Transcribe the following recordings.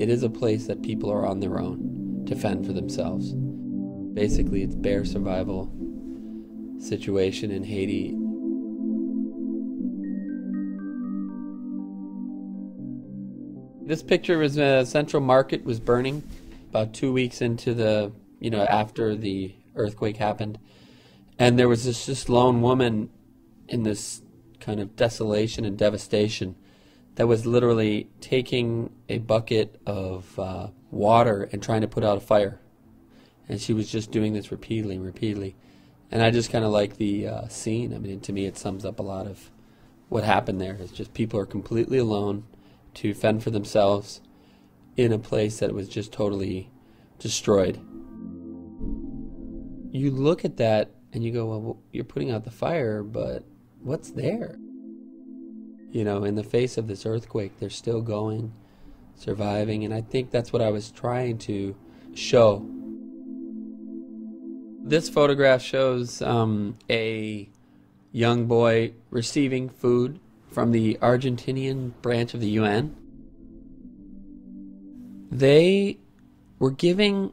it is a place that people are on their own to fend for themselves. Basically, it's bare survival situation in Haiti. This picture was uh, Central Market was burning about two weeks into the, you know, after the earthquake happened. And there was this just lone woman in this kind of desolation and devastation that was literally taking a bucket of uh, water and trying to put out a fire. And she was just doing this repeatedly repeatedly. And I just kind of like the uh, scene. I mean, to me, it sums up a lot of what happened there. It's just people are completely alone to fend for themselves in a place that was just totally destroyed. You look at that and you go, well, you're putting out the fire, but what's there? You know, in the face of this earthquake, they're still going, surviving, and I think that's what I was trying to show. This photograph shows um, a young boy receiving food from the Argentinian branch of the UN. They were giving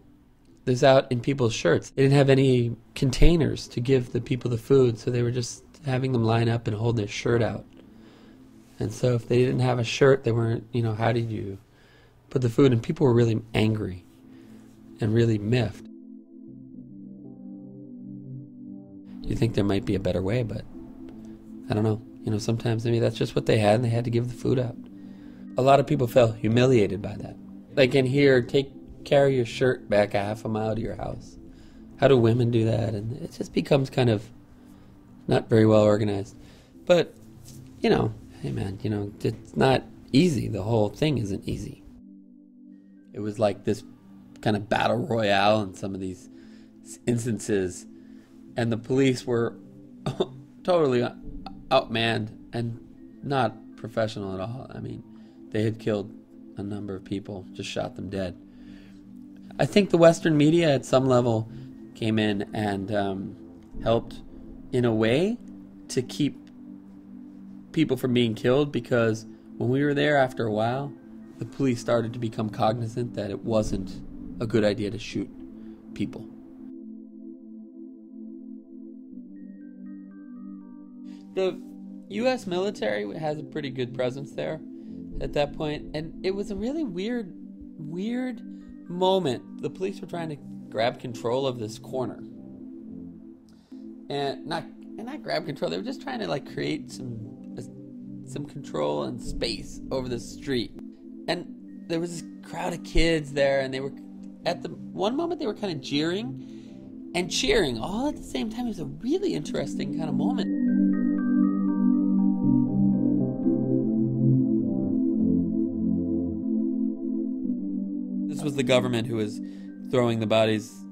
this out in people's shirts. They didn't have any containers to give the people the food, so they were just having them line up and hold their shirt out. And so if they didn't have a shirt, they weren't, you know, how did you put the food? And people were really angry and really miffed. You think there might be a better way, but I don't know. You know, sometimes I mean, that's just what they had and they had to give the food out. A lot of people felt humiliated by that. Like in here, take carry your shirt back a half a mile to your house. How do women do that? And it just becomes kind of not very well organized. But, you know, hey man, you know, it's not easy. The whole thing isn't easy. It was like this kind of battle royale in some of these instances, and the police were totally outmanned and not professional at all. I mean, they had killed a number of people, just shot them dead. I think the Western media, at some level, came in and um, helped in a way to keep people from being killed because when we were there after a while, the police started to become cognizant that it wasn't a good idea to shoot people. The US military has a pretty good presence there at that point and it was a really weird weird moment. The police were trying to grab control of this corner and not and not grab control. They were just trying to like create some some control and space over the street. And there was this crowd of kids there, and they were at the one moment they were kind of jeering and cheering all at the same time. It was a really interesting kind of moment. This was the government who was throwing the bodies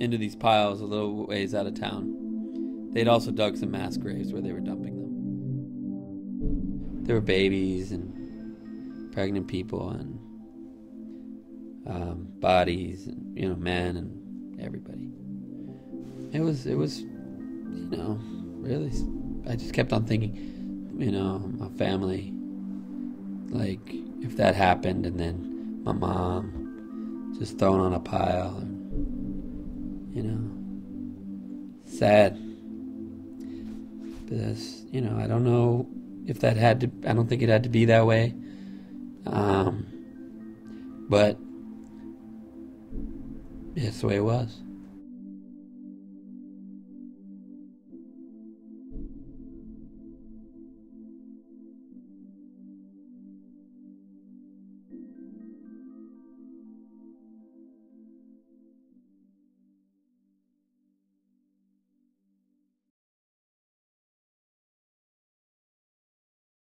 into these piles a little ways out of town. They'd also dug some mass graves where they were dumping. There were babies and pregnant people and um, bodies and you know men and everybody. It was it was you know really I just kept on thinking you know my family like if that happened and then my mom just thrown on a pile and you know sad this. You know, I don't know if that had to. I don't think it had to be that way. Um, but it's the way it was.